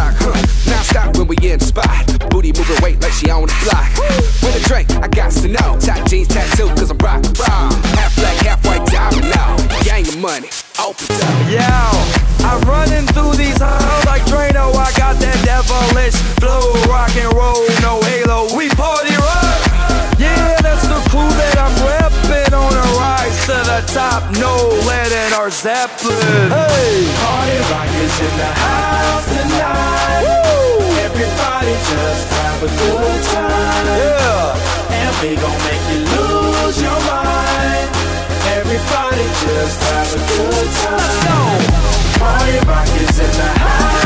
huh? Now stop when we in spot. Booty moving weight like she on the block. With a drink, I got to know. Tight jeans tattoo, cause I'm rock raw. Half black, half white diamond now. Gang of money, open up. Yo, I'm running through these halls like Drano. I got that devilish flow, rock and roll, no halo. We party top, no lead in our Zeppelin. Hey, party rockers in the house tonight. Woo! Everybody just have a good time. Yeah, and we gon' make you lose your mind. Everybody just have a good time. No, party rockers in the house.